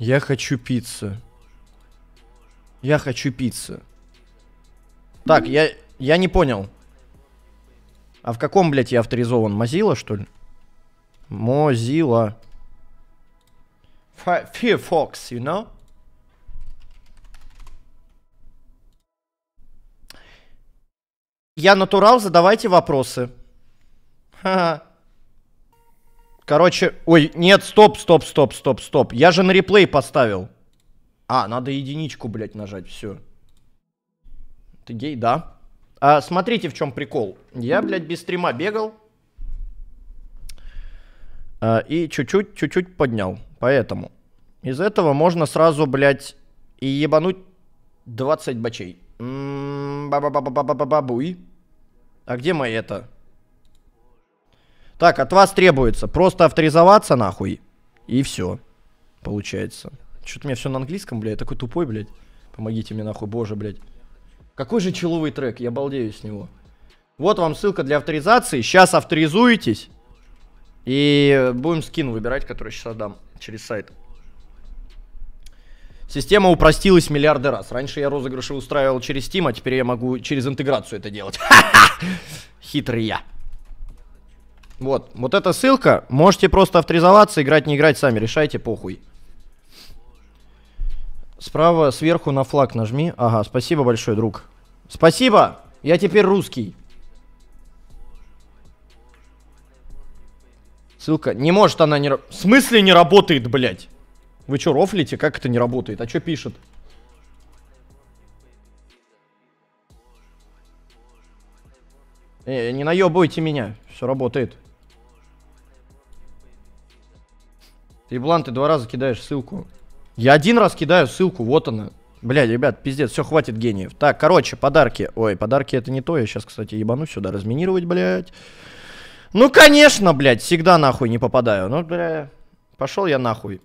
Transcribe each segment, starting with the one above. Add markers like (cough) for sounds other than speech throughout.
Я хочу пиццу. Я хочу пиццу. Так, я, я не понял. А в каком, блядь, я авторизован? Mozilla, что ли? Fi- Firefox, you know? Я натурал, задавайте вопросы. Ха-ха. Короче, ой, нет, стоп, стоп, стоп, стоп, стоп. Я же на реплей поставил. А, надо единичку, блядь, нажать, все. Ты гей, да? А, смотрите, в чем прикол. Я, блядь, без стрима бегал. А, и чуть-чуть, чуть-чуть поднял. Поэтому из этого можно сразу, блядь, и ебануть 20 бачей. М, Ба-ба-ба-ба-ба-ба-бабуй. А где мои это? Так, от вас требуется просто авторизоваться нахуй. И все. Получается. Что-то у меня все на английском, блядь. Я такой тупой, блядь. Помогите мне нахуй, боже, блядь. Какой же человый трек, я балдею с него. Вот вам ссылка для авторизации. Сейчас авторизуетесь. И будем скин выбирать, который сейчас отдам через сайт. Система упростилась миллиарды раз. Раньше я розыгрыши устраивал через Steam, а теперь я могу через интеграцию это делать. (laughs) Хитрый я. Вот, вот эта ссылка. Можете просто авторизоваться, играть, не играть, сами решайте, похуй. Справа, сверху на флаг нажми. Ага, спасибо большое, друг. Спасибо! Я теперь русский. Ссылка. Не может она не... В смысле не работает, блядь? Вы чё, рофлите? Как это не работает? А чё пишет? Э, не наебывайте меня. Все работает. Ты, Блан, ты два раза кидаешь ссылку. Я один раз кидаю ссылку, вот она. Бля, ребят, пиздец, все, хватит гениев. Так, короче, подарки. Ой, подарки это не то. Я сейчас, кстати, ебану сюда разминировать, блядь. Ну, конечно, блядь, всегда нахуй не попадаю. Ну, бля, пошел я нахуй.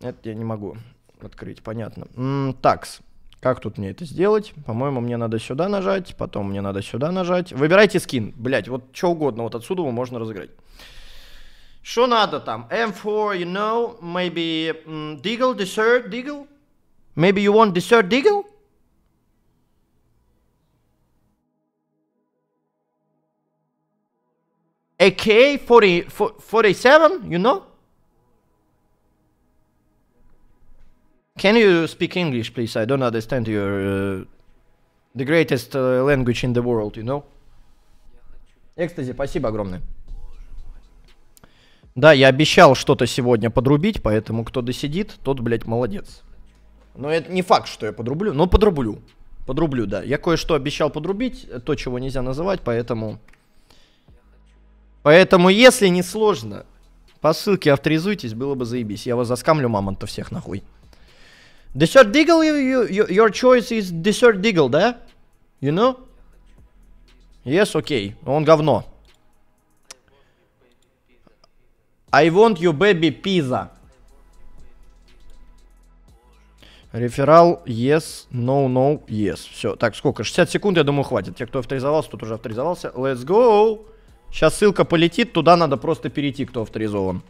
Это я не могу открыть, понятно. М, такс. Как тут мне это сделать? По-моему, мне надо сюда нажать, потом мне надо сюда нажать. Выбирайте скин, блядь, вот что угодно, вот отсюда его можно разыграть. Что надо там? M4, you know, maybe м, Deagle, dessert, Deagle? Maybe you want dessert Deagle? AK 40, 47, you know? Can you speak English, please? I don't understand your... Uh, the greatest uh, language in the world, you know? Экстази, спасибо огромное. Да, я обещал что-то сегодня подрубить, поэтому кто досидит, тот, блядь, молодец. Но это не факт, что я подрублю, но подрублю. Подрублю, да. Я кое-что обещал подрубить, то, чего нельзя называть, поэтому... Поэтому, если не сложно, по ссылке авторизуйтесь, было бы заебись. Я вас заскамлю, мамонта всех нахуй. Dessert Deagle, you, you, your choice is Dessert Deagle, да? You know? Yes, окей. Он говно. I want you baby pizza. Реферал yes, no, no, yes. Все, так, сколько? 60 секунд, я думаю, хватит. Те, кто авторизовался, тот уже авторизовался. Let's go. Сейчас ссылка полетит, туда надо просто перейти, кто авторизован.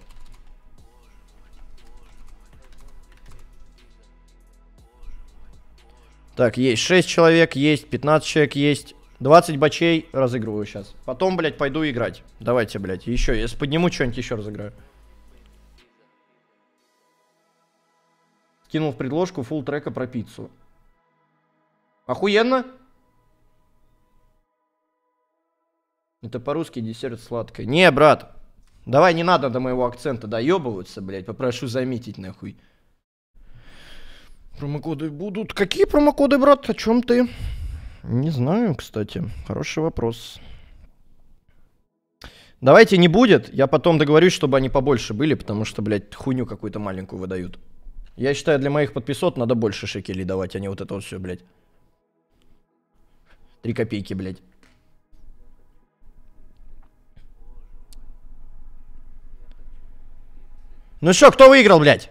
Так, есть 6 человек, есть 15 человек, есть 20 бачей разыгрываю сейчас. Потом, блядь, пойду играть. Давайте, блядь, еще. Если подниму что-нибудь, еще разыграю. Скинул в предложку фул трека про пиццу. Охуенно? Это по-русски десерт сладкое. Не, брат. Давай, не надо до моего акцента доебываться, блядь. Попрошу заметить, нахуй. Промокоды будут. Какие промокоды, брат? О чем ты? Не знаю, кстати. Хороший вопрос. Давайте не будет. Я потом договорюсь, чтобы они побольше были, потому что, блядь, хуйню какую-то маленькую выдают. Я считаю, для моих подписот надо больше шекелей давать, а не вот это вот все, блядь. Три копейки, блядь. Ну что, кто выиграл, блядь?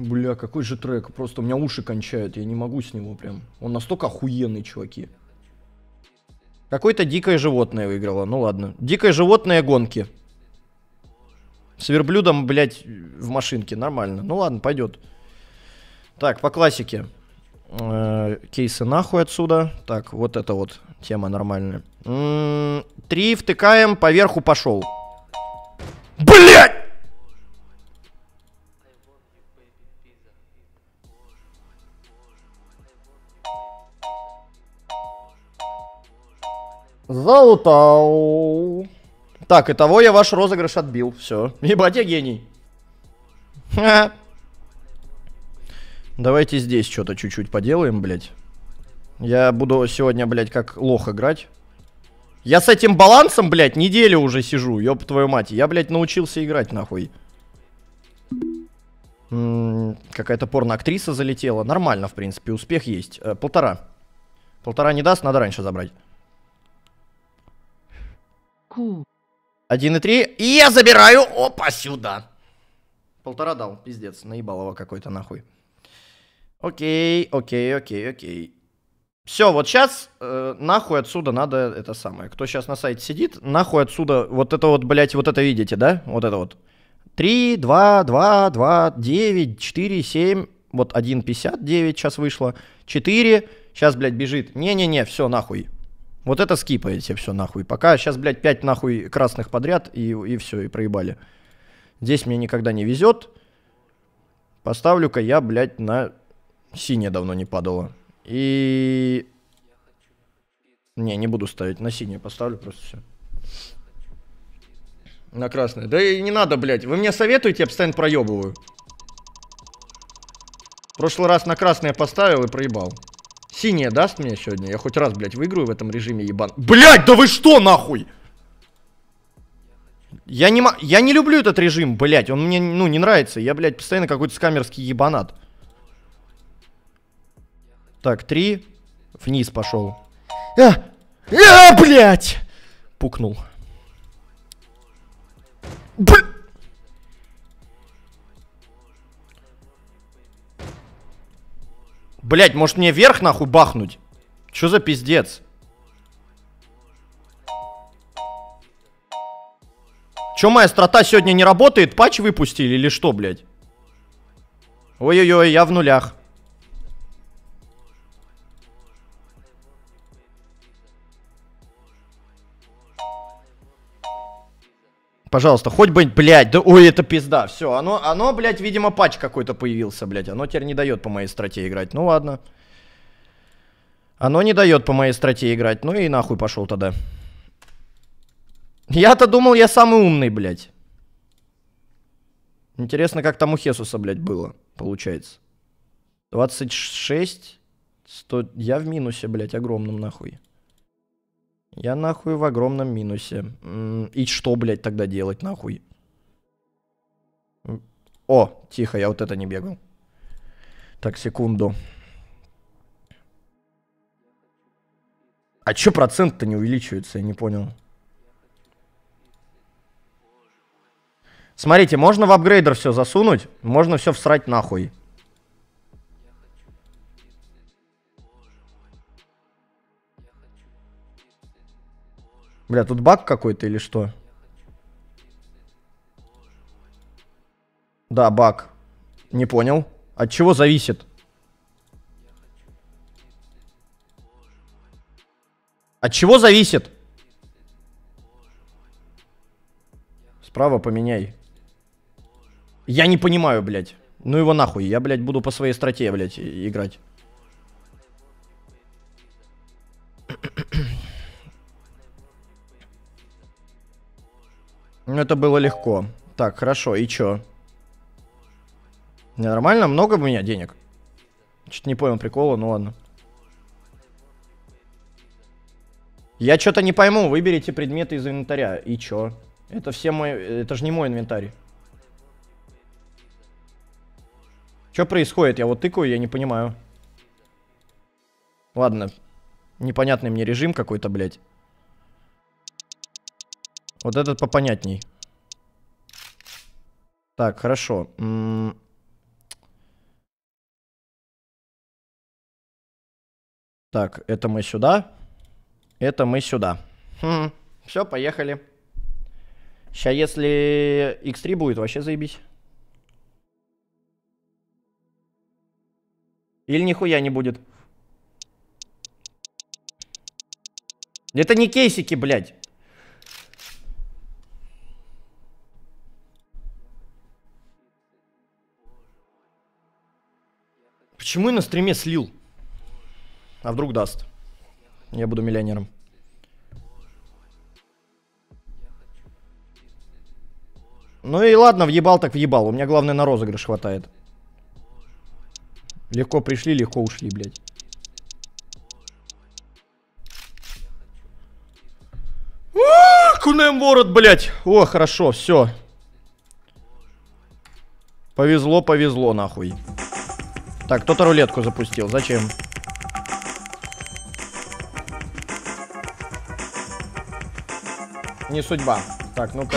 Бля, какой же трек. Просто у меня уши кончают, я не могу с него прям. Он настолько охуенный, чуваки. Какое-то дикое животное выиграло. Ну ладно. Дикое животное гонки. С верблюдом, блядь, в машинке. Нормально. Ну ладно, пойдет. Так, по классике. Э, кейсы нахуй отсюда. Так, вот это вот тема нормальная. М, Три втыкаем, поверху пошел. Блять! Залутал. Так, итого я ваш розыгрыш отбил. Все. Ебать, я гений. Ха. Давайте здесь что-то чуть-чуть поделаем, блядь. Я буду сегодня, блядь, как лох играть. Я с этим балансом, блядь, неделю уже сижу, ёб твою мать. Я, блядь, научился играть, нахуй. Какая-то порно-актриса залетела. Нормально, в принципе, успех есть. Э, полтора. Полтора не даст, надо раньше забрать. Q, Один и три. И я забираю. Опа, сюда. Полтора дал, пиздец. Наебал его какой-то нахуй. Окей, окей, окей, окей. Все, вот сейчас нахуй отсюда надо это самое. Кто сейчас на сайте сидит, нахуй отсюда вот это вот, блядь, вот это видите, да? Вот это вот. 3, 2, 2, 2, 9, 4, 7. Вот 1,59 сейчас вышло. 4. Сейчас, блядь, бежит. Не-не-не, все, нахуй. Вот это скипаете все нахуй. Пока сейчас, блядь, 5 нахуй красных подряд и, и все, и проебали. Здесь мне никогда не везет. Поставлю-ка я, блядь, на синее давно не падало. И... Не, не буду ставить. На синее поставлю просто все. На красное. Да и не надо, блядь. Вы мне советуете, я постоянно проебываю. В прошлый раз на красное поставил и проебал. Синее даст мне сегодня? Я хоть раз, блядь, выиграю в этом режиме ебан. Блядь, да вы что, нахуй? Я не, я не люблю этот режим, блядь. Он мне, ну, не нравится. Я, блядь, постоянно какой-то скамерский ебанат. Так, три. Вниз пошел. А! А, блядь! Пукнул. Бл- Блять, может мне вверх нахуй бахнуть? Чё за пиздец? Чё моя страта сегодня не работает? Патч выпустили или что, блядь? Ой-ой-ой, я в нулях. Пожалуйста, хоть бы, блядь, да, ой, это пизда, все, оно, оно, блядь, видимо, патч какой-то появился, блядь, оно теперь не дает по моей стратегии играть, ну ладно. Оно не дает по моей стратегии играть, ну и нахуй пошел тогда. Я-то думал, я самый умный, блядь. Интересно, как там у Хесуса, блядь, было, получается. 26, 100, я в минусе, блядь, огромном, нахуй. Я нахуй в огромном минусе. И что, блядь, тогда делать, нахуй? О, тихо, я вот это не бегал. Так, секунду. А чё процент-то не увеличивается, я не понял. Смотрите, можно в апгрейдер все засунуть, можно все всрать нахуй. Бля, тут баг какой-то или что? Да, баг. Не понял. От чего зависит? От чего зависит? Справа поменяй. Я не понимаю, блядь. Ну его нахуй. Я, блядь, буду по своей стратегии, блядь, играть. Ну, это было легко. Так, хорошо, и чё? Нормально? Много у меня денег? Чуть не понял прикола, ну ладно. Я что-то не пойму, выберите предметы из инвентаря. И чё? Это все мой... Это же не мой инвентарь. Что происходит? Я вот тыкаю, я не понимаю. Ладно. Непонятный мне режим какой-то, блядь. Вот этот попонятней. Так, хорошо. Так, это мы сюда. Это мы сюда. Все, поехали. Сейчас, если X3 будет, вообще заебись. Или нихуя не будет. Это не кейсики, блядь. Почему я на стриме слил? А вдруг даст? Я буду миллионером. Ну и ладно, въебал так въебал. У меня главное на розыгрыш хватает. Легко пришли, легко ушли, блядь. Кунем ворот, блядь. О, хорошо, все. Повезло, повезло, нахуй. Так, кто-то рулетку запустил. Зачем? Не судьба. Так, ну-ка.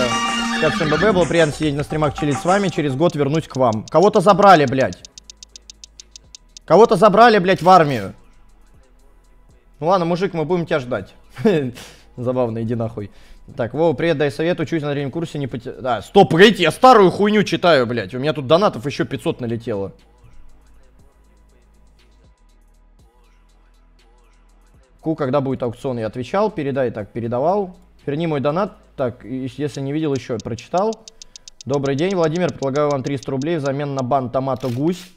Капсин ББ, было приятно сидеть на стримах, чилить с вами, через год вернусь к вам. Кого-то забрали, блядь. Кого-то забрали, блядь, в армию. Ну ладно, мужик, мы будем тебя ждать. (laughs) Забавно, иди нахуй. Так, Вова, привет, дай совет, учусь на третьем курсе, не потерял. Да, стоп, погодите, я старую хуйню читаю, блядь. У меня тут донатов еще 500 налетело. Ку, когда будет аукцион, я отвечал, передай, так, передавал. Верни мой донат, так, если не видел еще, прочитал. Добрый день, Владимир, предлагаю вам 300 рублей взамен на бан томато гусь,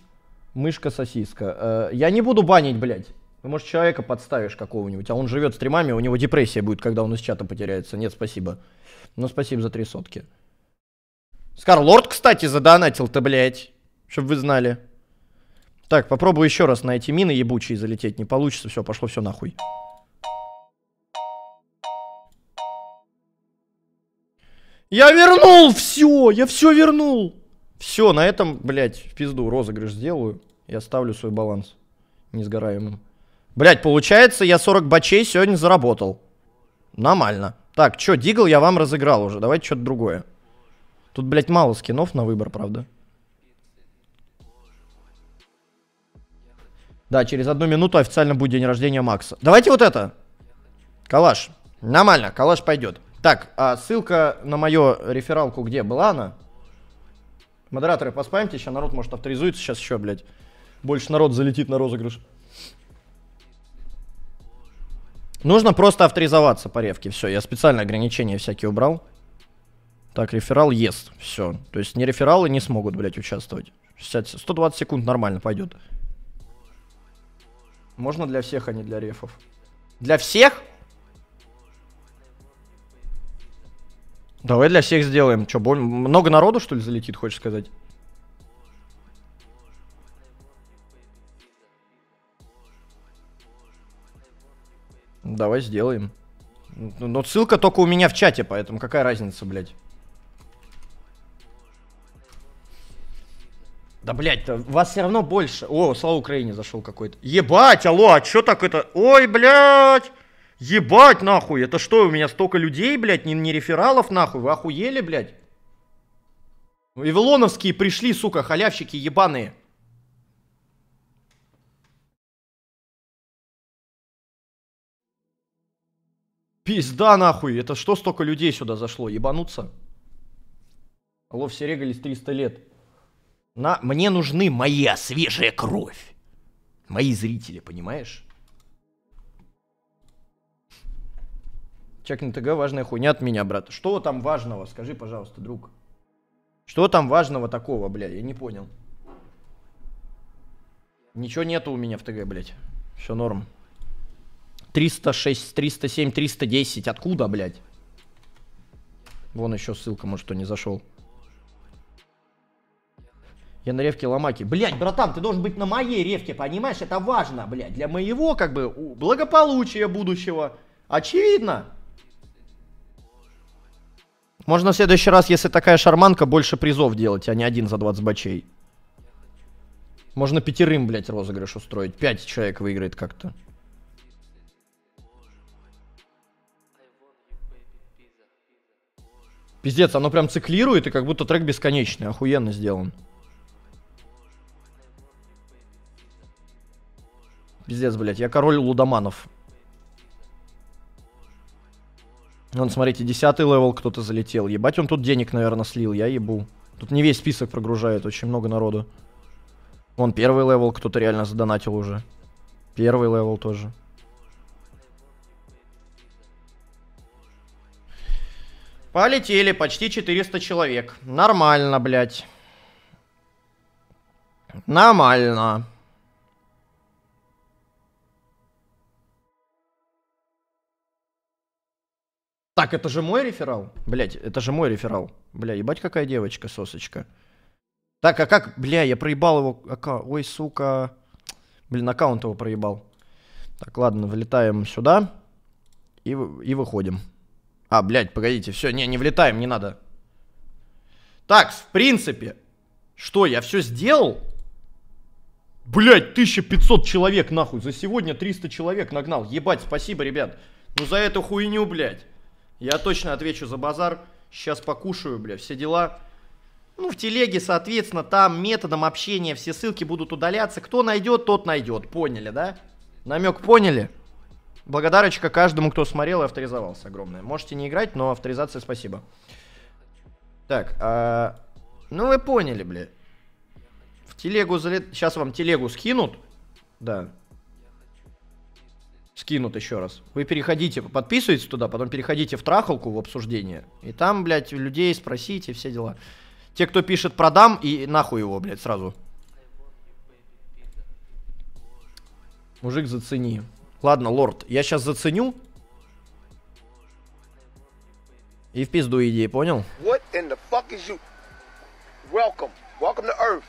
мышка сосиска. Э, я не буду банить, блядь. Ну, может, человека подставишь какого-нибудь, а он живет стримами, у него депрессия будет, когда он из чата потеряется. Нет, спасибо. Ну, спасибо за три сотки. Скарлорд, кстати, задонатил-то, блядь. Чтоб вы знали. Так, попробую еще раз на эти мины ебучие залететь. Не получится, все, пошло все нахуй. Я вернул все! Я все вернул! Все, на этом, блядь, в пизду розыгрыш сделаю. И оставлю свой баланс несгораемым. Блять, получается, я 40 бачей сегодня заработал. Нормально. Так, что, Дигл я вам разыграл уже. Давайте что-то другое. Тут, блядь, мало скинов на выбор, правда. Да, через одну минуту официально будет день рождения Макса. Давайте вот это. Калаш. Нормально, калаш пойдет. Так, а ссылка на мою рефералку где? Была она? Модераторы, поспамьте, сейчас народ может авторизуется, сейчас еще, блядь. Больше народ залетит на розыгрыш. Нужно просто авторизоваться по ревке. Все, я специально ограничения всякие убрал. Так, реферал ест. Все. То есть не рефералы не смогут, блядь, участвовать. 60, 120 секунд нормально пойдет. Можно для всех, а не для рефов. Для всех? Давай для всех сделаем. Че, много народу, что ли, залетит, хочешь сказать? Давай сделаем. Но ссылка только у меня в чате, поэтому какая разница, блядь? Да, блядь, вас все равно больше. О, слава Украине зашел какой-то. Ебать, алло, а чё так это? Ой, блядь! Ебать, нахуй, это что, у меня столько людей, блядь, не, не рефералов, нахуй, вы охуели, блядь? Вавилоновские пришли, сука, халявщики ебаные. Пизда нахуй, это что столько людей сюда зашло, ебануться? Алло, все регались 300 лет. На... Мне нужны моя свежая кровь. Мои зрители, понимаешь? Чек на ТГ, важная хуйня от меня, брат. Что там важного? Скажи, пожалуйста, друг. Что там важного такого, блядь? Я не понял. Ничего нету у меня в ТГ, блядь. Все норм. 306, 307, 310. Откуда, блядь? Вон еще ссылка, может, кто не зашел. Я на ревке Ломаки. Блядь, братан, ты должен быть на моей ревке, понимаешь? Это важно, блядь. Для моего, как бы, благополучия будущего. Очевидно. Можно в следующий раз, если такая шарманка, больше призов делать, а не один за 20 бачей. Можно пятерым, блядь, розыгрыш устроить. Пять человек выиграет как-то. Пиздец, оно прям циклирует, и как будто трек бесконечный. Охуенно сделан. Пиздец, блядь, я король лудоманов. Вон, смотрите, десятый level кто-то залетел. Ебать, он тут денег, наверное, слил, я ебу. Тут не весь список прогружает, очень много народу. Вон, первый level кто-то реально задонатил уже. Первый level тоже. Полетели, почти 400 человек. Нормально, блядь. Нормально. Так, это же мой реферал? Блять, это же мой реферал. Бля, ебать какая девочка, сосочка. Так, а как? Бля, я проебал его. Ой, сука. Блин, аккаунт его проебал. Так, ладно, влетаем сюда. И, и выходим. А, блядь, погодите, все, не, не влетаем, не надо. Так, в принципе, что, я все сделал? Блядь, 1500 человек, нахуй, за сегодня 300 человек нагнал. Ебать, спасибо, ребят. Ну за эту хуйню, блядь. Я точно отвечу за базар. Сейчас покушаю, блядь, все дела. Ну, в телеге, соответственно, там методом общения все ссылки будут удаляться. Кто найдет, тот найдет. Поняли, да? Намек поняли? Благодарочка каждому, кто смотрел и авторизовался огромное. Можете не играть, но авторизация спасибо. Так, а... ну вы поняли, бля. В телегу залет... Сейчас вам телегу скинут. Да. Скинут еще раз. Вы переходите, подписывайтесь туда, потом переходите в трахалку в обсуждение. И там, блядь, людей спросите, все дела. Те, кто пишет продам, и нахуй его, блядь, сразу. Мужик, зацени. Ладно, лорд, я сейчас заценю. И в пизду иди, понял? What in the fuck is you? Welcome. Welcome to Earth.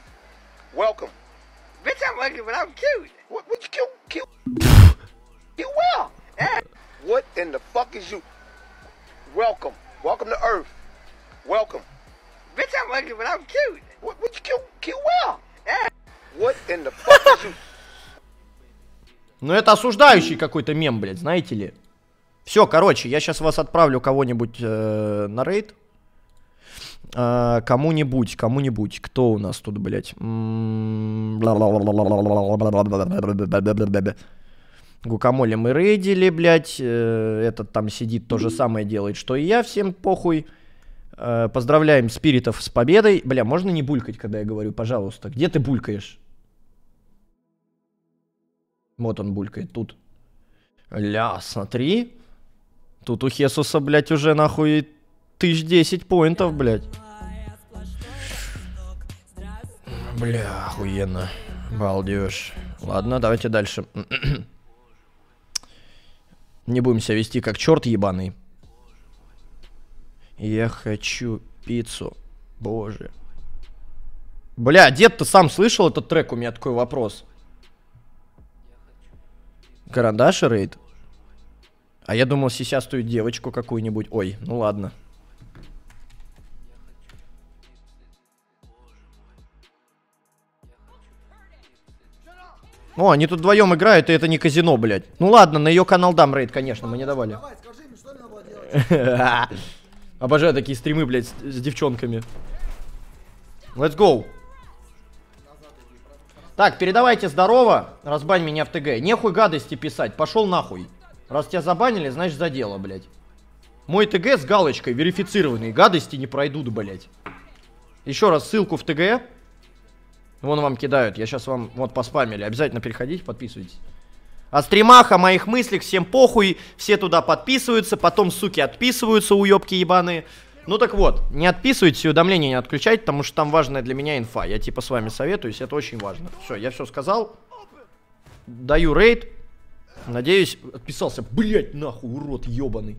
Welcome. Bitch, I'm ugly, but I'm cute. What, what you cute? Cute? What in the fuck is you? Welcome. Welcome to Earth. Welcome. Bitch, I'm ugly, but I'm cute. What, what you cute? Cute well. Yeah. What in the fuck is you? Ну это осуждающий какой-то мем, блядь, знаете ли. Все, короче, я сейчас вас отправлю кого-нибудь э, на рейд. Э, кому-нибудь, кому-нибудь. Кто у нас тут, блядь? Гукамоле мы рейдили, блядь. Э, этот там сидит, то же самое делает, что и я. Всем похуй. Э, поздравляем спиритов с победой. Бля, можно не булькать, когда я говорю, пожалуйста. Где ты булькаешь? Вот он булькает тут. Ля, смотри. Тут у Хесуса, блядь, уже нахуй тысяч десять поинтов, блядь. Бля, охуенно. Балдеж. Ладно, давайте дальше. (clears throat) Не будем себя вести как черт ебаный. Я хочу пиццу. Боже. Бля, дед, ты сам слышал этот трек? У меня такой вопрос. Карандаш рейд? А я думал, сисястую девочку какую-нибудь. Ой, ну ладно. О, они тут вдвоем играют, и это не казино, блядь. Ну ладно, на ее канал дам рейд, конечно, мы не давали. Давай, скажи мне, что мне надо делать? (laughs) Обожаю такие стримы, блядь, с девчонками. Let's go. Так, передавайте здорово, разбань меня в ТГ. Нехуй гадости писать, пошел нахуй. Раз тебя забанили, значит за дело, блядь. Мой ТГ с галочкой верифицированный, гадости не пройдут, блядь. Еще раз ссылку в ТГ. Вон вам кидают, я сейчас вам вот поспамили. Обязательно переходите, подписывайтесь. О стримах, о моих мыслях, всем похуй. Все туда подписываются, потом, суки, отписываются, уебки ебаные. Ну так вот, не отписывайтесь, уведомления не отключайте, потому что там важная для меня инфа. Я типа с вами советуюсь, это очень важно. Все, я все сказал. Даю рейд. Надеюсь, отписался. Блять, нахуй, урод ебаный.